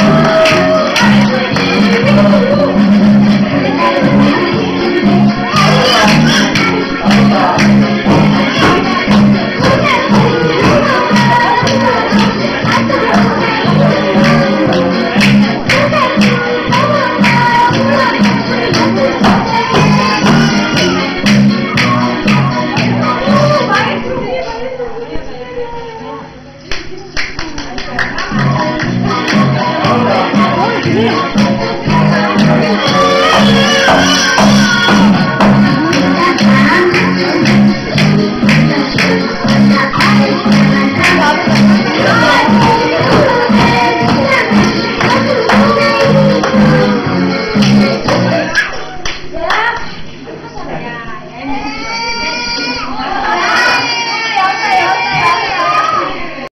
Thank 加糖，加糖，加糖。